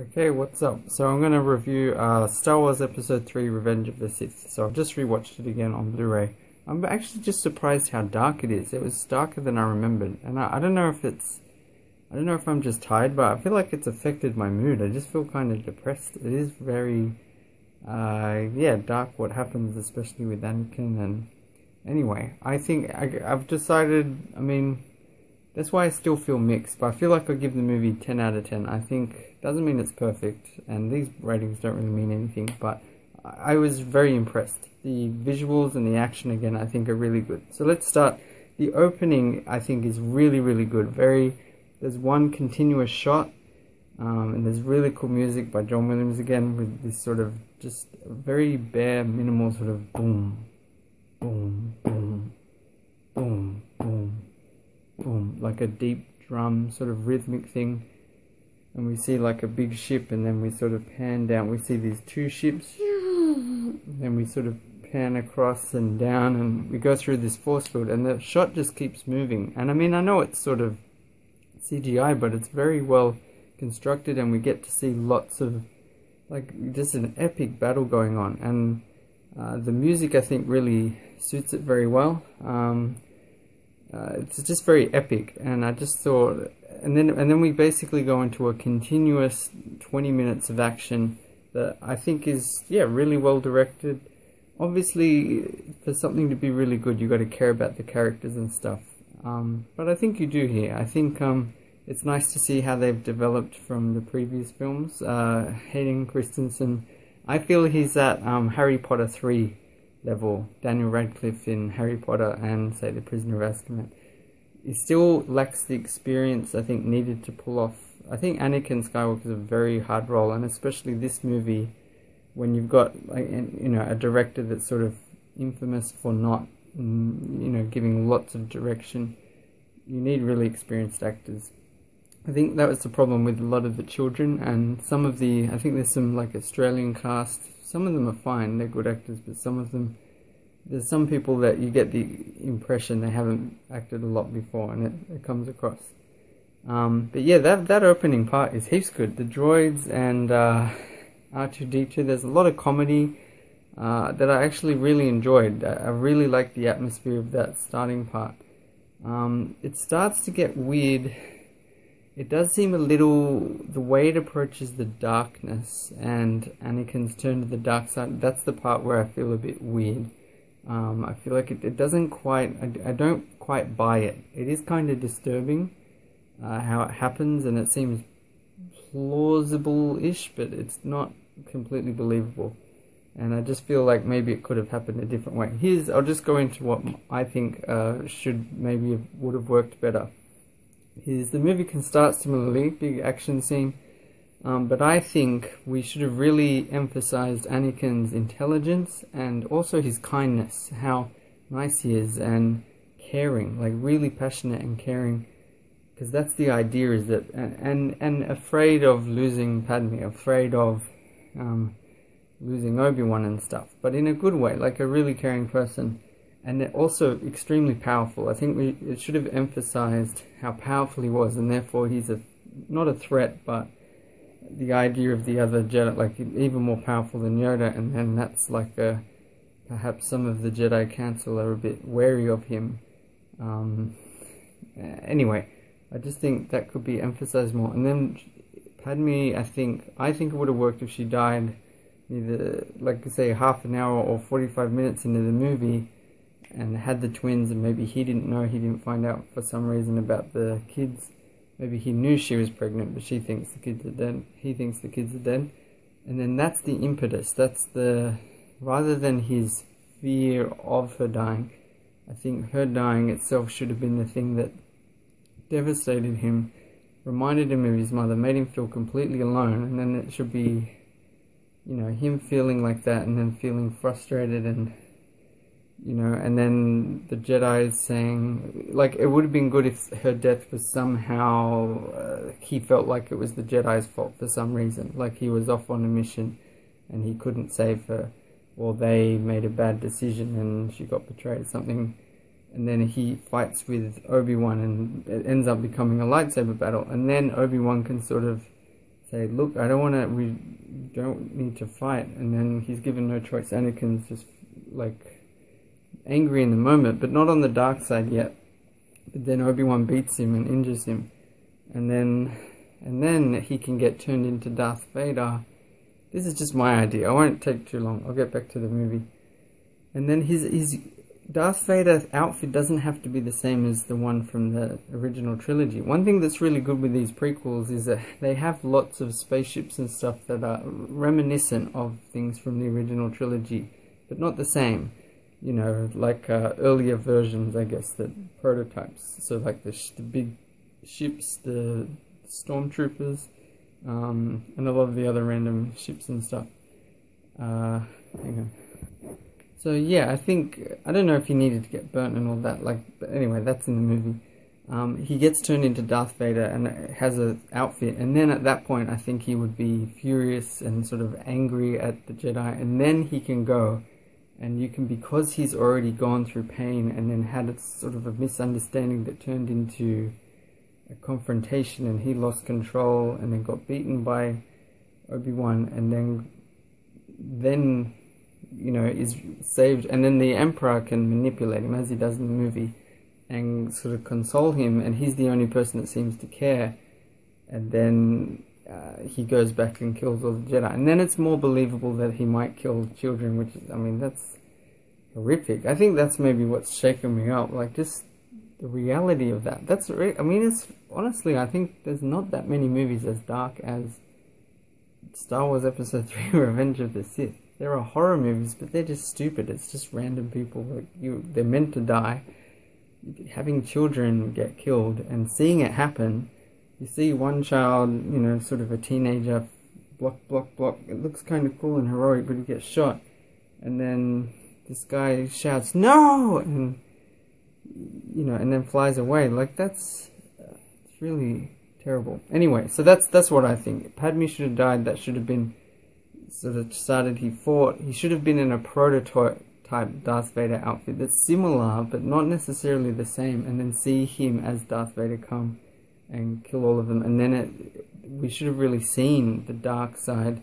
Okay, what's up? So I'm going to review uh, Star Wars Episode 3 Revenge of the Sith. So I've just rewatched it again on Blu-ray. I'm actually just surprised how dark it is. It was darker than I remembered. And I, I don't know if it's... I don't know if I'm just tired, but I feel like it's affected my mood. I just feel kind of depressed. It is very... Uh, yeah, dark what happens, especially with Anakin and... Anyway, I think I, I've decided, I mean, that's why I still feel mixed, but I feel like I give the movie 10 out of 10. I think, doesn't mean it's perfect, and these ratings don't really mean anything, but I was very impressed. The visuals and the action, again, I think are really good. So let's start. The opening, I think, is really, really good. Very, there's one continuous shot, um, and there's really cool music by John Williams again, with this sort of just very bare, minimal sort of boom, boom, boom, boom, boom like a deep drum sort of rhythmic thing. And we see like a big ship, and then we sort of pan down. We see these two ships. Then we sort of pan across and down, and we go through this force field, and the shot just keeps moving. And I mean, I know it's sort of CGI, but it's very well constructed, and we get to see lots of like just an epic battle going on. And uh, the music, I think, really suits it very well. Um, uh, it's just very epic, and I just thought, and then and then we basically go into a continuous 20 minutes of action that I think is yeah really well directed. Obviously, for something to be really good, you've got to care about the characters and stuff. Um, but I think you do here. I think um, it's nice to see how they've developed from the previous films. Uh, Hayden Christensen, I feel he's at um, Harry Potter 3 level, Daniel Radcliffe in Harry Potter and, say, The Prisoner of Azkaban. He still lacks the experience I think needed to pull off. I think Anakin Skywalker is a very hard role, and especially this movie, when you've got like you know a director that's sort of infamous for not mm, you know giving lots of direction. You need really experienced actors. I think that was the problem with a lot of the children and some of the. I think there's some like Australian cast some of them are fine, they're good actors, but some of them, there's some people that you get the impression they haven't acted a lot before, and it, it comes across. Um, but yeah, that that opening part is heaps good. The droids and uh, R2D2, there's a lot of comedy uh, that I actually really enjoyed. I really like the atmosphere of that starting part. Um, it starts to get weird it does seem a little the way it approaches the darkness and Anakin's turn to the dark side. That's the part where I feel a bit weird. Um, I feel like it, it doesn't quite. I, I don't quite buy it. It is kind of disturbing uh, how it happens, and it seems plausible-ish, but it's not completely believable. And I just feel like maybe it could have happened a different way. Here's I'll just go into what I think uh, should maybe have, would have worked better is the movie can start similarly, big action scene, um, but I think we should have really emphasized Anakin's intelligence and also his kindness, how nice he is and caring, like really passionate and caring, because that's the idea is that, and, and, and afraid of losing Padme, afraid of um, losing Obi-Wan and stuff, but in a good way, like a really caring person and also extremely powerful. I think we it should have emphasized how powerful he was, and therefore he's a not a threat, but the idea of the other Jedi, like even more powerful than Yoda, and then that's like a perhaps some of the Jedi Council are a bit wary of him. Um, anyway, I just think that could be emphasized more. And then Padme, I think I think it would have worked if she died either like say half an hour or 45 minutes into the movie and had the twins and maybe he didn't know he didn't find out for some reason about the kids maybe he knew she was pregnant but she thinks the kids are dead. He thinks the kids are dead. And then that's the impetus. That's the rather than his fear of her dying i think her dying itself should have been the thing that devastated him reminded him of his mother made him feel completely alone. And then it should be you know him feeling like that and then feeling frustrated and you know, and then the Jedi is saying, like, it would have been good if her death was somehow, uh, he felt like it was the Jedi's fault for some reason, like he was off on a mission and he couldn't save her, or they made a bad decision and she got betrayed, something, and then he fights with Obi-Wan and it ends up becoming a lightsaber battle, and then Obi-Wan can sort of say, "Look, I don't want to. We don't need to fight." And then he's given no choice. Anakin's just like angry in the moment, but not on the dark side yet. But then Obi Wan beats him and injures him, and then and then he can get turned into Darth Vader. This is just my idea. I won't take too long. I'll get back to the movie. And then his his Darth Vader outfit doesn't have to be the same as the one from the original trilogy. One thing that's really good with these prequels is that they have lots of spaceships and stuff that are reminiscent of things from the original trilogy, but not the same. You know, like uh, earlier versions, I guess, that prototypes. So like the, the big ships, the stormtroopers, um, and a lot of the other random ships and stuff. Uh. So yeah, I think I don't know if he needed to get burnt and all that. Like, but anyway, that's in the movie. Um, he gets turned into Darth Vader and has an outfit, and then at that point, I think he would be furious and sort of angry at the Jedi, and then he can go, and you can because he's already gone through pain and then had a sort of a misunderstanding that turned into a confrontation, and he lost control and then got beaten by Obi Wan, and then then you know, is saved, and then the Emperor can manipulate him as he does in the movie, and sort of console him, and he's the only person that seems to care, and then uh, he goes back and kills all the Jedi, and then it's more believable that he might kill children, which is, I mean, that's horrific. I think that's maybe what's shaken me up, like just the reality of that. That's re- I mean, it's honestly, I think there's not that many movies as dark as Star Wars Episode Three: Revenge of the Sith there are horror movies, but they're just stupid. It's just random people. Like you, they're meant to die. Having children get killed and seeing it happen, you see one child, you know, sort of a teenager, block, block, block. It looks kind of cool and heroic, but he gets shot, and then this guy shouts no, and you know, and then flies away. Like that's really terrible. Anyway, so that's that's what I think. Padme should have died. That should have been sort of decided he fought, he should have been in a prototype type Darth Vader outfit that's similar but not necessarily the same, and then see him as Darth Vader come and kill all of them, and then it, we should have really seen the dark side,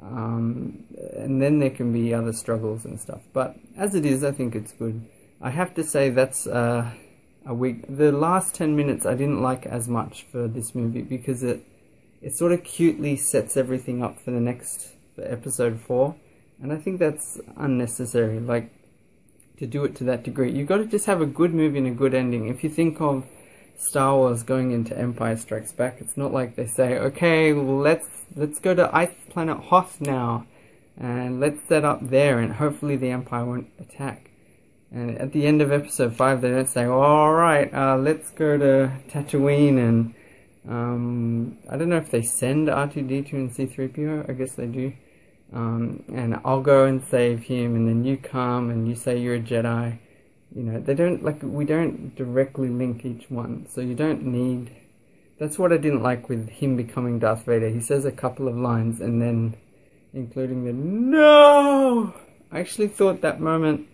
um, and then there can be other struggles and stuff. But as it is, I think it's good. I have to say that's uh, a week. The last ten minutes I didn't like as much for this movie because it it sort of cutely sets everything up for the next for episode 4 and I think that's unnecessary like to do it to that degree you've got to just have a good movie and a good ending if you think of Star Wars going into Empire Strikes Back it's not like they say okay let's let's go to ice planet Hoth now and let's set up there and hopefully the Empire won't attack and at the end of episode 5 they don't say alright uh, let's go to Tatooine and um, I don't know if they send R2D2 and C3PO I guess they do um, and I'll go and save him, and then you come and you say you're a Jedi. You know, they don't like we don't directly link each one, so you don't need. That's what I didn't like with him becoming Darth Vader. He says a couple of lines, and then including the no. I actually thought that moment.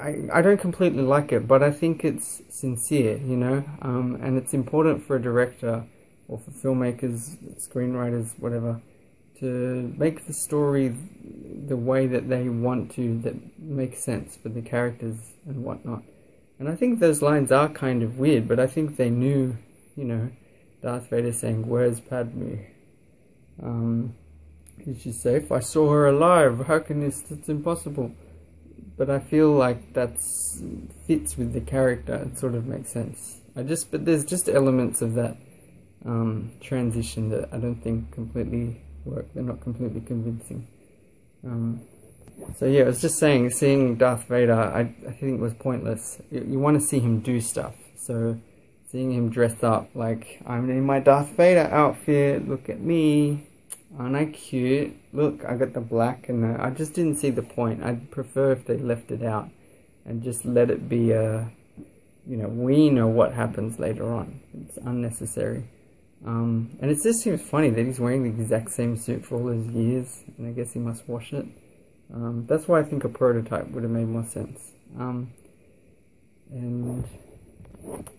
I, I don't completely like it, but I think it's sincere, you know, um, and it's important for a director or for filmmakers, screenwriters, whatever, to make the story the way that they want to, that makes sense for the characters and whatnot. And I think those lines are kind of weird, but I think they knew, you know, Darth Vader saying, Where's Padme? Um, is she safe? I saw her alive. How can this? It's impossible. But I feel like that fits with the character. It sort of makes sense. I just, but there's just elements of that um, transition that I don't think completely work. They're not completely convincing. Um, so yeah, I was just saying, seeing Darth Vader, I, I think was pointless. You, you want to see him do stuff. So seeing him dressed up, like, I'm in my Darth Vader outfit, look at me, aren't I cute? Look, I got the black and the, I just didn't see the point. I'd prefer if they left it out and just let it be a, you know, we know what happens later on. It's unnecessary. Um, and it just seems funny that he's wearing the exact same suit for all those years, and I guess he must wash it. Um, that's why I think a prototype would have made more sense. Um, and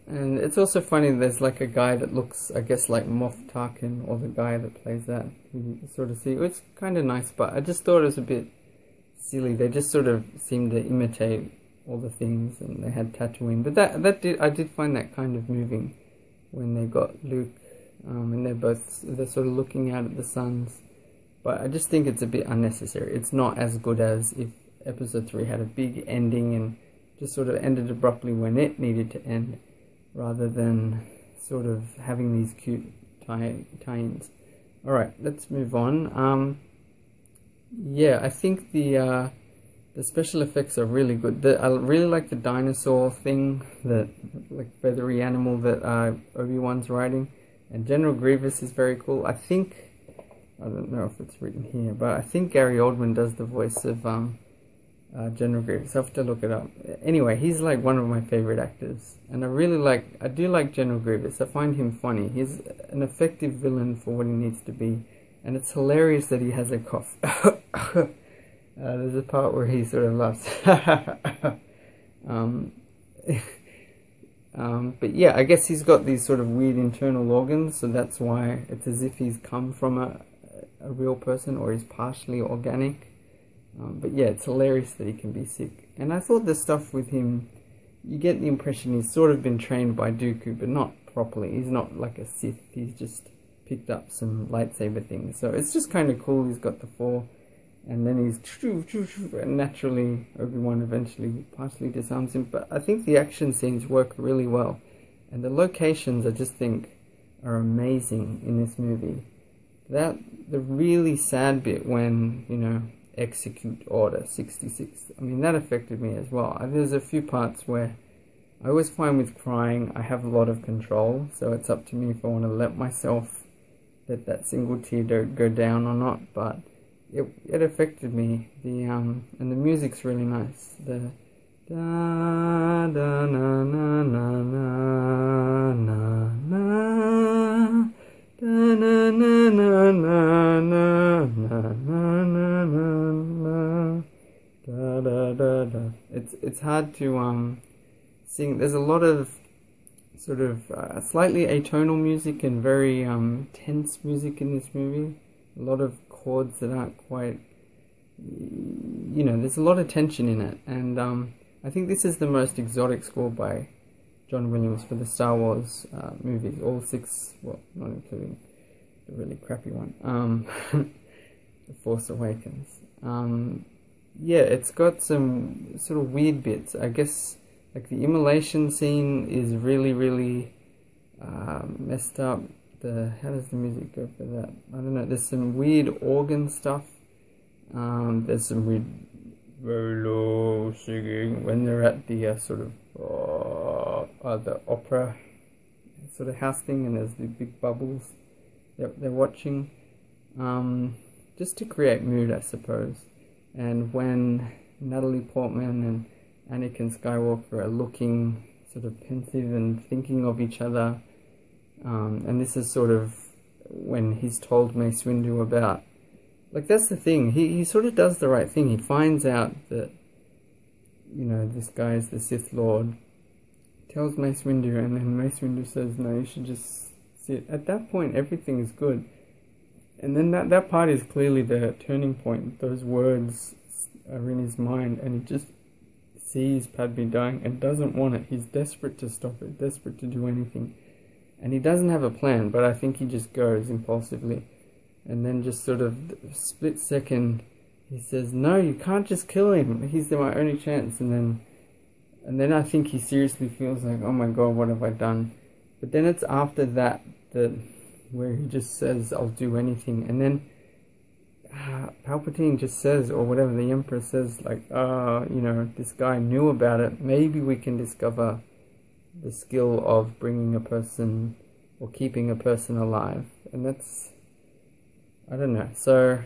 and it's also funny. There's like a guy that looks, I guess, like Moff Tarkin, or the guy that plays that. You sort of see. It's kind of nice, but I just thought it was a bit silly. They just sort of seemed to imitate all the things, and they had Tatooine. But that that did I did find that kind of moving when they got Luke, um, and they're both they're sort of looking out at the suns. But I just think it's a bit unnecessary. It's not as good as if Episode Three had a big ending and just sort of ended abruptly when it needed to end, rather than sort of having these cute tie tie-ins. All right, let's move on. Um, yeah, I think the uh, the special effects are really good. The, I really like the dinosaur thing, the like feathery animal that uh, Obi Wan's riding, and General Grievous is very cool. I think I don't know if it's written here, but I think Gary Oldman does the voice of um, uh, General Grievous. I have to look it up. Anyway, he's like one of my favorite actors, and I really like. I do like General Grievous. I find him funny. He's an effective villain for what he needs to be, and it's hilarious that he has a cough. uh, there's a part where he sort of laughs. um, um, but yeah, I guess he's got these sort of weird internal organs, so that's why it's as if he's come from a, a real person or he's partially organic. Um, but yeah, it's hilarious that he can be sick. And I thought the stuff with him, you get the impression he's sort of been trained by Dooku, but not properly. He's not like a Sith. He's just picked up some lightsaber things. So it's just kind of cool. He's got the four, and then he's and naturally Obi Wan eventually partially disarms him. But I think the action scenes work really well, and the locations I just think are amazing in this movie. That the really sad bit when you know execute order 66. I mean, that affected me as well. There's a few parts where I was fine with crying. I have a lot of control, so it's up to me if I want to let myself let that single tear go down or not. But it it affected me. The um and the music's really nice. The da da na na na na na na da na na na na na na na na na da da da da. It's it's hard to um sing. There's a lot of sort of uh, slightly atonal music and very um, tense music in this movie. A lot of chords that aren't quite, you know, there's a lot of tension in it. And um, I think this is the most exotic score by John Williams for the Star Wars uh, movies, all six, well, not including the really crappy one, um, The Force Awakens. Um, yeah, it's got some sort of weird bits. I guess, like, the immolation scene is really, really uh, messed up. The How does the music go for that? I don't know. There's some weird organ stuff. Um, there's some weird very low singing when they're at the uh, sort of uh, uh, the opera sort of house thing, and there's the big bubbles that they're watching, um, just to create mood, I suppose. And when Natalie Portman and Anakin Skywalker are looking sort of pensive and thinking of each other, um, and this is sort of when he's told Mace Windu about like that's the thing. He he sort of does the right thing. He finds out that you know this guy is the Sith Lord. Tells Mace Windu, and then Mace Windu says, "No, you should just sit." At that point, everything is good. And then that that part is clearly the turning point. Those words are in his mind, and he just sees Padme dying and doesn't want it. He's desperate to stop it, desperate to do anything, and he doesn't have a plan. But I think he just goes impulsively. And then just sort of split second he says no you can't just kill him. He's my only chance. And then and then i think he seriously feels like oh my god what have i done? But then it's after that that where he just says i'll do anything. And then uh, palpatine just says or whatever the emperor says like uh you know this guy knew about it. Maybe we can discover the skill of bringing a person or keeping a person alive and that's I don't know. So,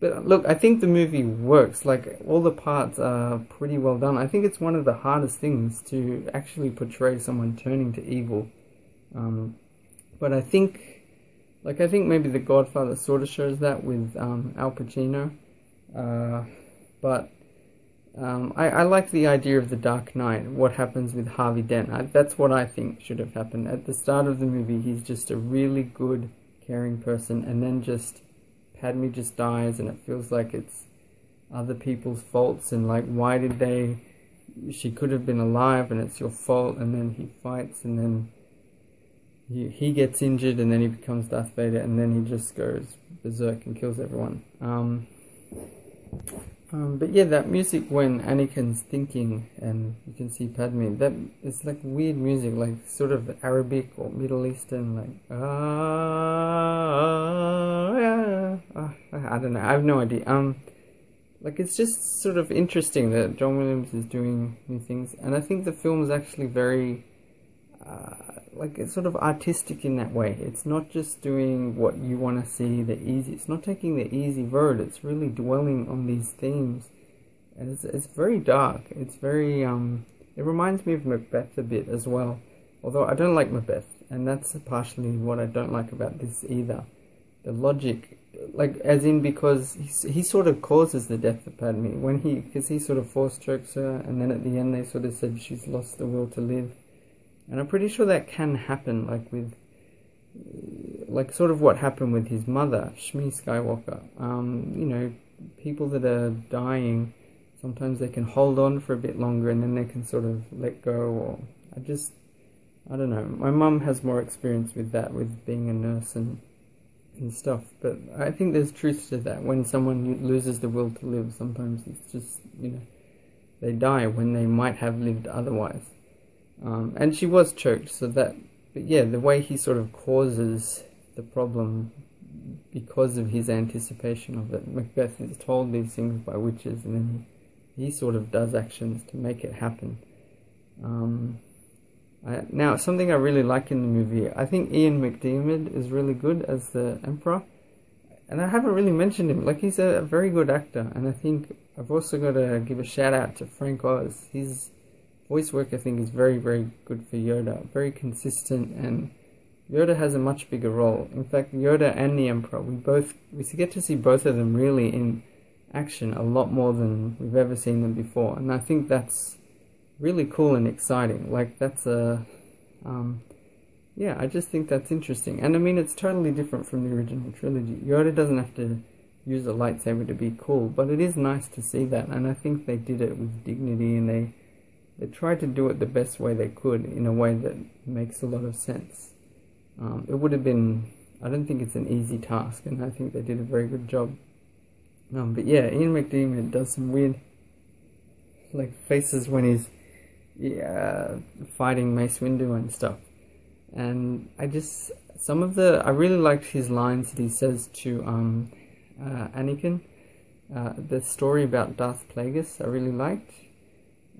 but look, I think the movie works. Like all the parts are pretty well done. I think it's one of the hardest things to actually portray someone turning to evil. Um, but I think, like I think maybe The Godfather sort of shows that with um, Al Pacino. Uh, but um, I, I like the idea of the Dark Knight. What happens with Harvey Dent? I, that's what I think should have happened at the start of the movie. He's just a really good, caring person, and then just Padme just dies, and it feels like it's other people's faults, and like why did they? She could have been alive, and it's your fault. And then he fights, and then he he gets injured, and then he becomes Darth Vader, and then he just goes berserk and kills everyone. Um, um, but yeah, that music when Anakin's thinking and you can see Padme, that it's like weird music, like sort of Arabic or Middle Eastern, like ah, yeah, ah, I don't know, I have no idea. Um, like it's just sort of interesting that John Williams is doing new things, and I think the film is actually very uh, like it's sort of artistic in that way. It's not just doing what you want to see, the easy. It's not taking the easy road. It's really dwelling on these themes, and it's it's very dark. It's very um. It reminds me of Macbeth a bit as well, although I don't like Macbeth, and that's partially what I don't like about this either. The logic, like as in because he, he sort of causes the death of Padme when he because he sort of force chokes her, and then at the end they sort of said she's lost the will to live and I'm pretty sure that can happen, like with, like sort of what happened with his mother, Shmi Skywalker. Um, you know, people that are dying, sometimes they can hold on for a bit longer and then they can sort of let go. Or I just, I don't know. My mum has more experience with that, with being a nurse and and stuff. But I think there's truth to that. When someone loses the will to live, sometimes it's just you know they die when they might have lived otherwise. Um, and she was choked, so that, but yeah, the way he sort of causes the problem because of his anticipation of it. Macbeth is told these things by witches, and then he, sort of does actions to make it happen. Um, I, now, something I really like in the movie, I think Ian McDiarmid is really good as the Emperor. And I haven't really mentioned him. Like, he's a, a very good actor. And I think I've also got to give a shout out to Frank Oz. He's voice work I think is very very good for Yoda, very consistent and Yoda has a much bigger role. In fact, Yoda and the Emperor, we both we get to see both of them really in action a lot more than we've ever seen them before, and I think that's really cool and exciting. Like that's a, um, yeah, I just think that's interesting, and I mean it's totally different from the original trilogy. Yoda doesn't have to use a lightsaber to be cool, but it is nice to see that, and I think they did it with dignity, and they they tried to do it the best way they could in a way that makes a lot of sense. Um, it would have been, I don't think it's an easy task, and I think they did a very good job. Um, but yeah, Ian McDiarmid does some weird, like faces when he's yeah, fighting Mace Windu and stuff. And I just some of the I really liked his lines that he says to um, uh, Anakin. Uh, the story about Darth Plagueis I really liked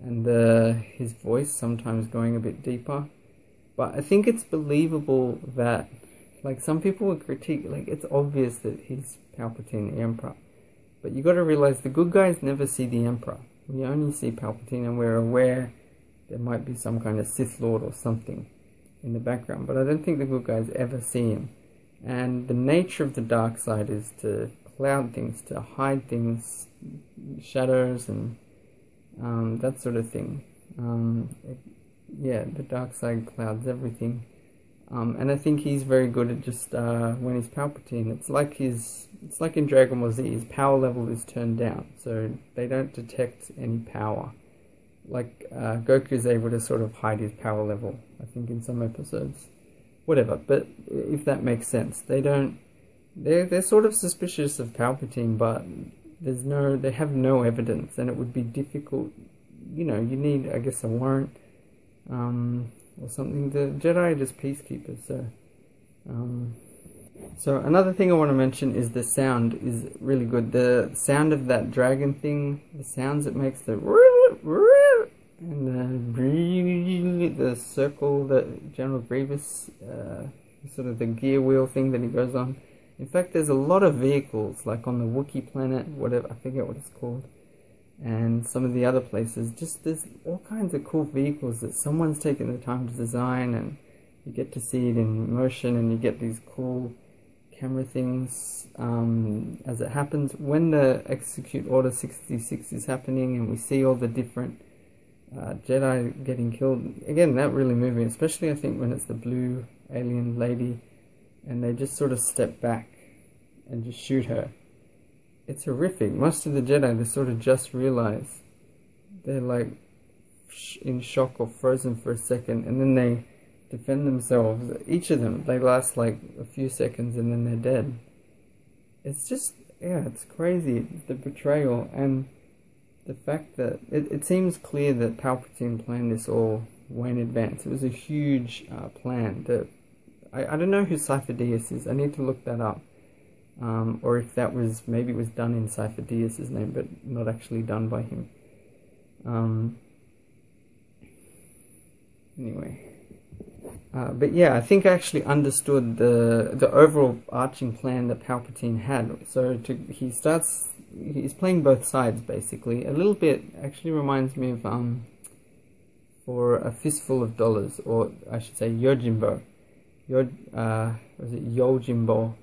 and uh, his voice sometimes going a bit deeper. But I think it's believable that, like, some people would critique, like, it's obvious that he's Palpatine, the Emperor. But you got to realize the good guys never see the Emperor. We only see Palpatine, and we're aware there might be some kind of Sith Lord or something in the background. But I don't think the good guys ever see him. And the nature of the dark side is to cloud things, to hide things, shadows and um, that sort of thing. Um, it, yeah, the dark side clouds everything. Um, and I think he's very good at just uh, when he's Palpatine. It's like his, it's like in Dragon Ball Z. His power level is turned down, so they don't detect any power. Like uh, Goku is able to sort of hide his power level. I think in some episodes, whatever. But if that makes sense, they don't. They're they're sort of suspicious of Palpatine, but there's no, they have no evidence, and it would be difficult. You know, you need, I guess, a warrant um, or something. The Jedi are just peacekeepers, so. Um, so another thing I want to mention is the sound is really good. The sound of that dragon thing, the sounds it makes, the and the the circle that General Grievous, uh, sort of the gear wheel thing that he goes on in fact, there's a lot of vehicles, like on the Wookiee planet, whatever, I forget what it's called, and some of the other places. Just there's all kinds of cool vehicles that someone's taken the time to design, and you get to see it in motion, and you get these cool camera things. um, as it happens. When the Execute Order 66 is happening and we see all the different uh, Jedi getting killed, again, that really moving, especially I think when it's the blue alien lady and they just sort of step back and just shoot her. It's horrific. Most of the Jedi, they sort of just realize they're like in shock or frozen for a second and then they defend themselves. Each of them, they last like a few seconds and then they're dead. It's just, yeah, it's crazy. The betrayal and the fact that it, it seems clear that Palpatine planned this all way in advance. It was a huge uh, plan. That I, I don't know who Sifo-Dyas is. I need to look that up. Um, or if that was, maybe it was done in Sifo-Dyas' name, but not actually done by him. Um, anyway. Uh, but yeah, I think I actually understood the the overall arching plan that Palpatine had. So to, he starts, he's playing both sides basically. A little bit actually reminds me of um, for a fistful of dollars, or I should say Yojimbo, Yo, uh, was it Yojimbo,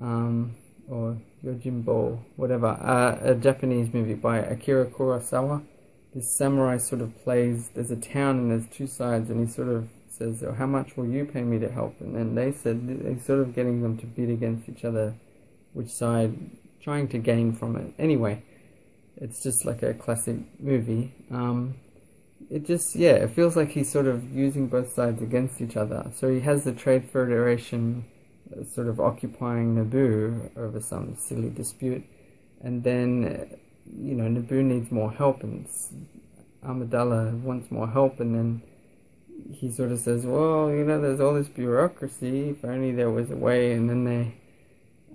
um, or Yojimbo, whatever, uh, a Japanese movie by Akira Kurosawa. This samurai sort of plays. There's a town and there's two sides, and he sort of says, oh, how much will you pay me to help? And then they said, they're sort of getting them to bid against each other, which side, trying to gain from it. Anyway, it's just like a classic movie. Um, it just, yeah, it feels like he's sort of using both sides against each other. So he has the Trade Federation uh, sort of occupying Naboo over some silly dispute. And then, you know, Naboo needs more help and Amidala wants more help and then he sort of says, well, you know, there's all this bureaucracy. If only there was a way. And then they,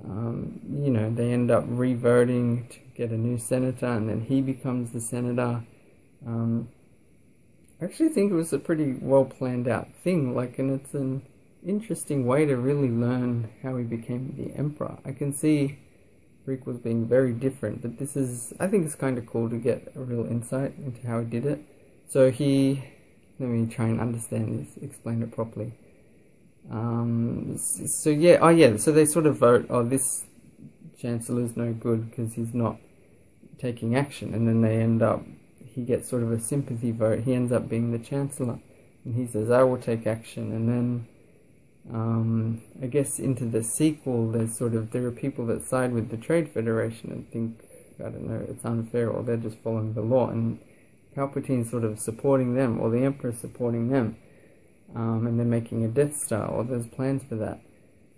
um, you know, they end up revoting to get a new senator, and then he becomes the senator. Um, I actually think it was a pretty well planned out thing. Like, and it's an interesting way to really learn how he became the emperor. I can see Rick was being very different, but this is, I think it's kind of cool to get a real insight into how he did it. So he let me try and understand this, explain it properly. Um, so yeah, oh yeah, so they sort of vote, oh this chancellor's no good because he's not taking action, and then they end up, he gets sort of a sympathy vote, he ends up being the chancellor, and he says, I will take action, and then um, I guess into the sequel, there's sort of, there are people that side with the Trade Federation and think, I don't know, it's unfair, or they're just following the law, and Palpatine sort of supporting them, or the Emperor supporting them, um, and they're making a Death Star, or there's plans for that.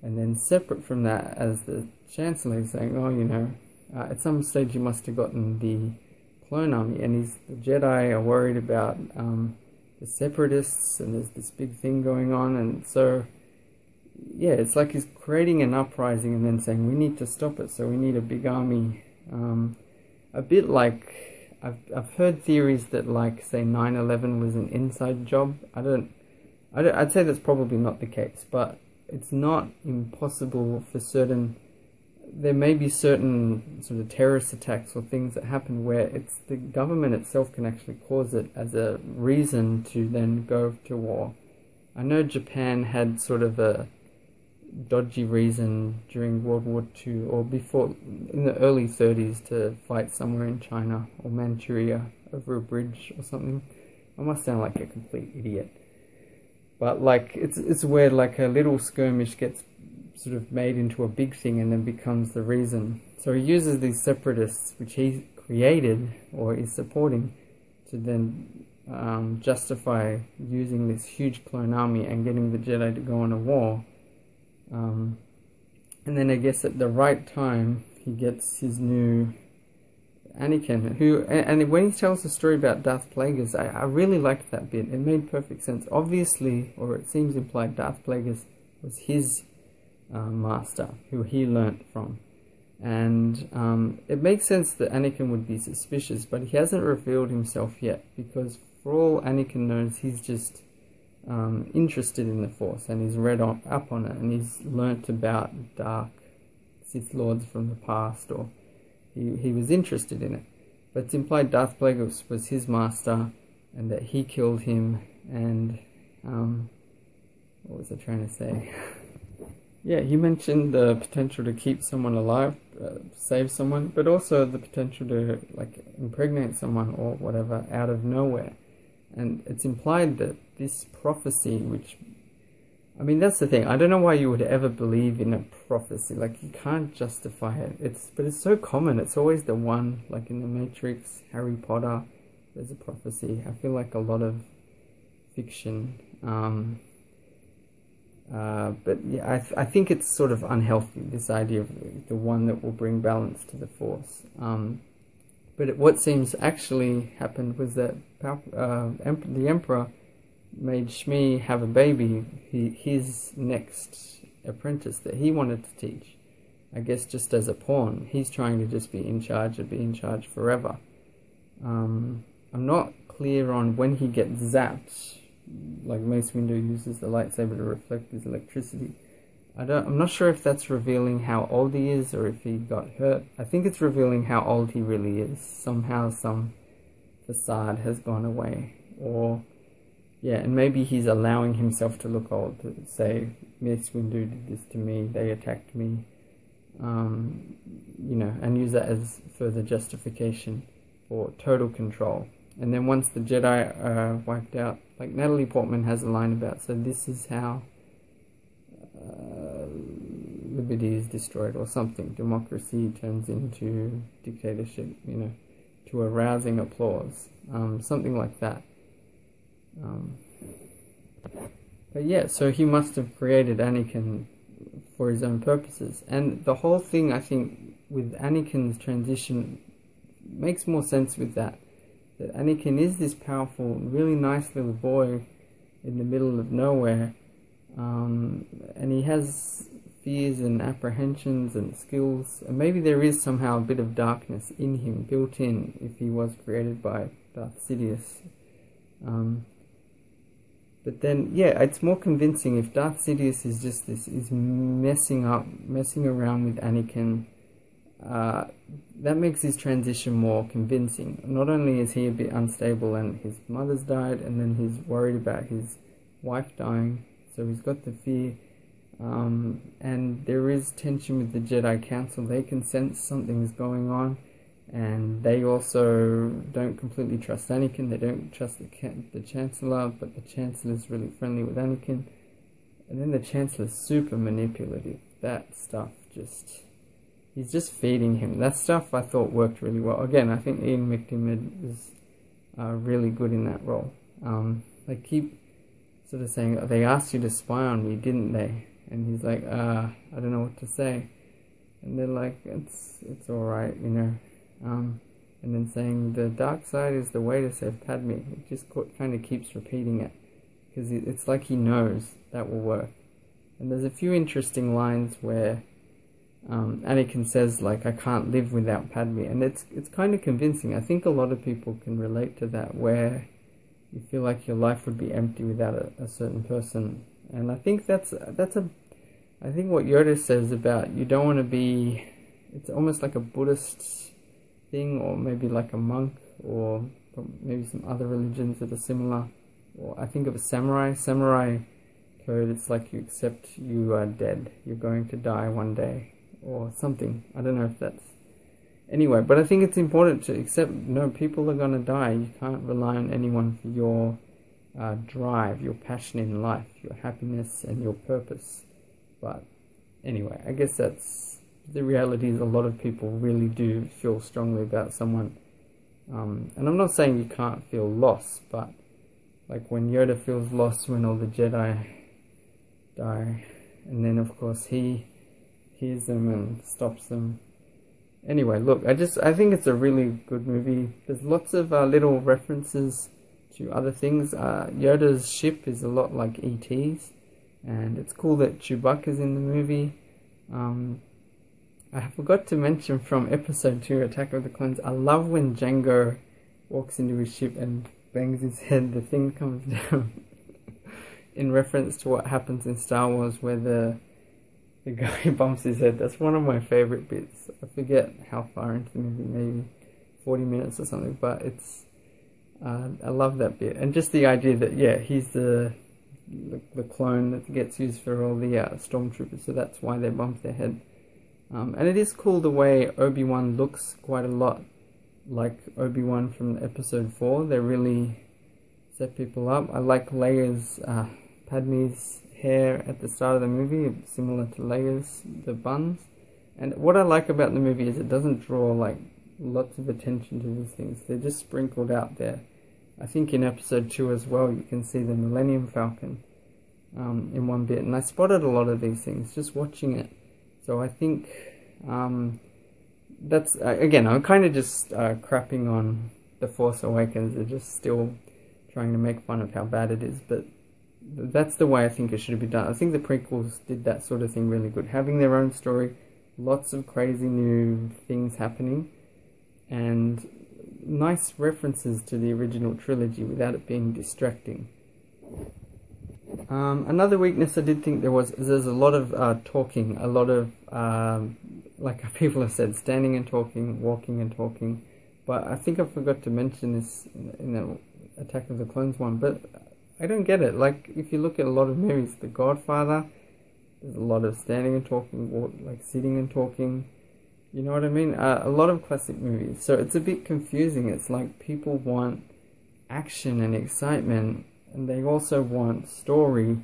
And then separate from that, as the Chancellor is saying, oh, you know, uh, at some stage you must have gotten the clone army, and he's, the Jedi are worried about um, the Separatists, and there's this big thing going on, and so, yeah, it's like he's creating an uprising and then saying, we need to stop it, so we need a big army. Um, a bit like I've I've heard theories that like say 9/11 was an inside job. I don't, I don't. I'd say that's probably not the case, but it's not impossible for certain. There may be certain sort of terrorist attacks or things that happen where it's the government itself can actually cause it as a reason to then go to war. I know Japan had sort of a dodgy reason during World War II or before in the early 30s to fight somewhere in China or Manchuria over a bridge or something. I must sound like a complete idiot. But like it's it's where like a little skirmish gets sort of made into a big thing and then becomes the reason. So he uses these separatists which he created or is supporting to then um, justify using this huge clone army and getting the Jedi to go on a war um, and then I guess at the right time, he gets his new Anakin, who, and, and when he tells the story about Darth Plagueis, I, I really liked that bit. It made perfect sense. Obviously, or it seems implied, Darth Plagueis was his uh, master, who he learnt from. And um, it makes sense that Anakin would be suspicious, but he hasn't revealed himself yet, because for all Anakin knows, he's just um, interested in the Force and he's read on, up on it and he's learnt about dark Sith Lords from the past or he, he was interested in it. But it's implied Darth Plagueis was his master and that he killed him and um, what was I trying to say? yeah, he mentioned the potential to keep someone alive, uh, save someone, but also the potential to like impregnate someone or whatever out of nowhere. And it's implied that this prophecy, which I mean, that's the thing. I don't know why you would ever believe in a prophecy. Like you can't justify it. It's but it's so common. It's always the one, like in the Matrix, Harry Potter. There's a prophecy. I feel like a lot of fiction. Um, uh, but yeah, I, th- I think it's sort of unhealthy, this idea of the one that will bring balance to the force. Um, but it, what seems actually happened was that uh, em- the Emperor made Shmi have a baby, he, his next apprentice that he wanted to teach. I guess just as a pawn. He's trying to just be in charge and be in charge forever. Um, I'm not clear on when he gets zapped like Mace Windu uses the lightsaber to reflect his electricity. I don't, I'm not sure if that's revealing how old he is or if he got hurt. I think it's revealing how old he really is. Somehow some facade has gone away. Or, yeah, and maybe he's allowing himself to look old. To say, Mace Windu did this to me, they attacked me. Um, you know, and use that as further justification for total control. And then once the Jedi are wiped out, like Natalie Portman has a line about, so this is how uh, liberty is destroyed or something. Democracy turns into dictatorship, you know, to a rousing applause. Um, something like that. Um, but yeah, so he must have created Anakin for his own purposes. And the whole thing, I think, with Anakin's transition makes more sense with that that Anakin is this powerful, really nice little boy in the middle of nowhere, um, and he has fears and apprehensions and skills, and maybe there is somehow a bit of darkness in him, built in, if he was created by Darth Sidious. Um, but then, yeah, it's more convincing if Darth Sidious is just this, is messing up, messing around with Anakin, uh, that makes his transition more convincing. Not only is he a bit unstable and his mother's died, and then he's worried about his wife dying, so he's got the fear. Um, and there is tension with the Jedi Council. They can sense something's going on, and they also don't completely trust Anakin. They don't trust the, the Chancellor, but the Chancellor's really friendly with Anakin. And then the Chancellor's super manipulative. That stuff just he's just feeding him. That stuff I thought worked really well. Again, I think Ian McDiarmid is uh, really good in that role. Um, they keep sort of saying, they asked you to spy on me, didn't they? And he's like, uh, I don't know what to say. And they're like, it's it's all right, you know. Um, and then saying the dark side is the way to save Padme. It just kind of keeps repeating it because it's like he knows that will work. And there's a few interesting lines where um, Anakin says like I can't live without Padme, and it's it's kind of convincing. I think a lot of people can relate to that, where you feel like your life would be empty without a, a certain person, and I think that's that's a I think what Yoda says about you don't want to be. It's almost like a Buddhist thing, or maybe like a monk, or maybe some other religions that are similar. Or I think of a samurai. Samurai code. It's like you accept you are dead. You're going to die one day or something. I don't know if that's anyway, but I think it's important to accept no people are to die. You can't rely on anyone for your uh, drive, your passion in life, your happiness, and your purpose. But anyway, I guess that's the reality is a lot of people really do feel strongly about someone. Um, and I'm not saying you can't feel lost, but like when Yoda feels lost when all the Jedi die, and then of course he hears them and stops them. Anyway, look, I just I think it's a really good movie. There's lots of uh, little references to other things. Uh, Yoda's ship is a lot like ET's, and it's cool that Chewbacca's in the movie. Um, I forgot to mention from episode 2, Attack of the Clones, I love when Jango walks into his ship and bangs his head, the thing comes down. in reference to what happens in Star Wars, where the the guy bumps his head. That's one of my favorite bits. I forget how far into the movie, maybe 40 minutes or something, but it's. Uh, I love that bit, and just the idea that yeah, he's the the, the clone that gets used for all the uh, stormtroopers, so that's why they bump their head. Um, and it is cool the way Obi Wan looks quite a lot like Obi Wan from Episode Four. They really set people up. I like Leia's, uh, Padme's hair at the start of the movie, similar to Leia's, the buns. And what I like about the movie is it doesn't draw like lots of attention to these things. They're just sprinkled out there. I think in episode two as well, you can see the Millennium Falcon um, in one bit, and I spotted a lot of these things just watching it. So I think um, that's uh, again, I'm kind of just uh, crapping on the Force Awakens. They're just still trying to make fun of how bad it is, but that's the way I think it should be done. I think the prequels did that sort of thing really good, having their own story, lots of crazy new things happening, and nice references to the original trilogy without it being distracting. Um, another weakness I did think there was is there's a lot of uh, talking, a lot of um, like people have said, standing and talking, walking and talking. But I think I forgot to mention this in, in the Attack of the Clones one. But I don't get it. Like if you look at a lot of movies, The Godfather, there's a lot of standing and talking, like sitting and talking. You know what I mean? Uh, a lot of classic movies. So it's a bit confusing. It's like people want action and excitement, and they also want story,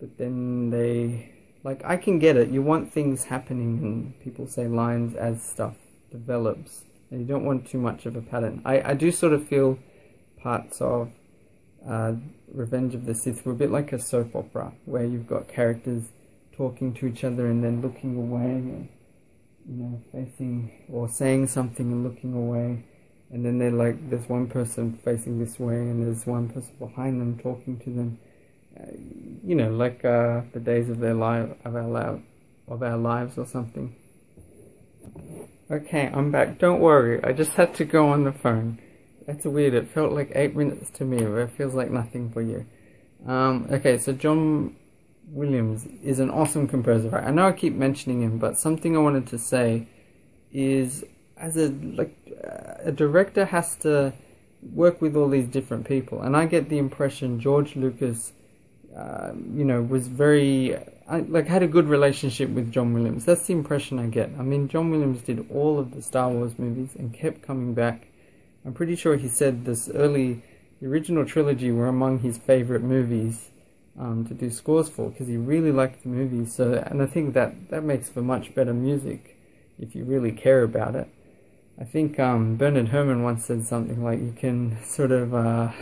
but then they. Like, I can get it. You want things happening, and people say lines as stuff develops, and you don't want too much of a pattern. I, I do sort of feel parts of uh, Revenge of the Sith were a bit like a soap opera, where you've got characters talking to each other and then looking away. And, you know, facing or saying something and looking away. And then they're like, there's one person facing this way and there's one person behind them talking to them. Uh, you know, like uh, the days of their life, of our, li- of our lives or something. Okay, I'm back. Don't worry, I just had to go on the phone. That's weird. It felt like eight minutes to me, but it feels like nothing for you. Um, okay, so John Williams is an awesome composer. Right? I know I keep mentioning him, but something I wanted to say is as a like a director has to work with all these different people, and I get the impression George Lucas, uh, you know, was very like had a good relationship with John Williams. That's the impression I get. I mean, John Williams did all of the Star Wars movies and kept coming back. I'm pretty sure he said this early, the original trilogy were among his favorite movies um, to do scores for because he really liked the movies. So, and I think that that makes for much better music if you really care about it. I think um, Bernard Herrmann once said something like, "You can sort of, uh,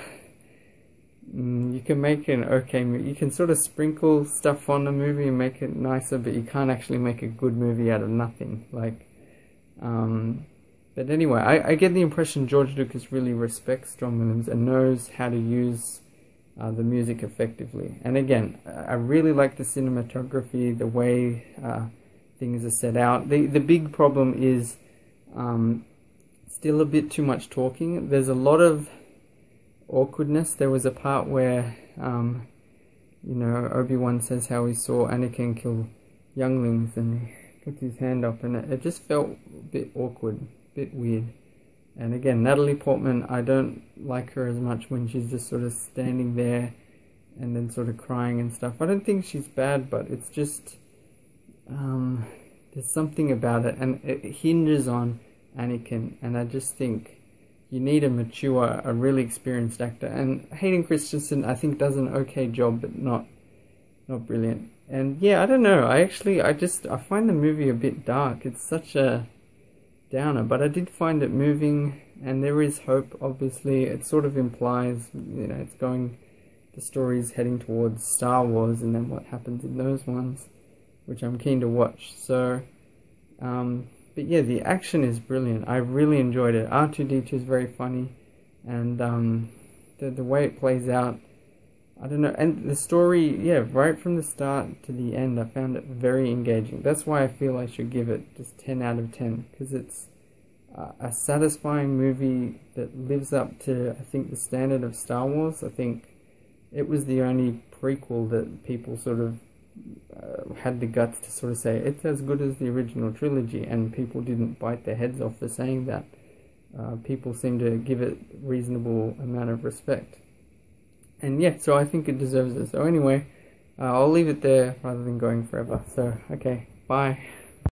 mm, you can make an okay, you can sort of sprinkle stuff on the movie and make it nicer, but you can't actually make a good movie out of nothing." Like, um, but anyway, I, I get the impression George Lucas really respects John Williams and knows how to use uh, the music effectively. And again, I really like the cinematography, the way uh, things are set out. The the big problem is um, still a bit too much talking. There's a lot of awkwardness. There was a part where um, you know Obi Wan says how he saw Anakin kill younglings and puts his hand up, and it, it just felt a bit awkward, bit weird. And again, Natalie Portman, I don't like her as much when she's just sort of standing there and then sort of crying and stuff. I don't think she's bad, but it's just um, there's something about it, and it hinges on Anakin. And I just think you need a mature, a really experienced actor. And Hayden Christensen, I think, does an okay job, but not not brilliant. And yeah, I don't know. I actually, I just, I find the movie a bit dark. It's such a downer, but I did find it moving, and there is hope. Obviously, it sort of implies, you know, it's going, the story's heading towards Star Wars, and then what happens in those ones, which I'm keen to watch. So, um, but yeah, the action is brilliant. I really enjoyed it. R2D2 is very funny, and um, the the way it plays out I don't know, and the story, yeah, right from the start to the end, I found it very engaging. That's why I feel I should give it just 10 out of 10, because it's a satisfying movie that lives up to, I think, the standard of Star Wars. I think it was the only prequel that people sort of uh, had the guts to sort of say it's as good as the original trilogy, and people didn't bite their heads off for saying that. Uh, people seem to give it reasonable amount of respect and yeah, so I think it deserves it. So anyway, uh, I'll leave it there rather than going forever. So okay, bye.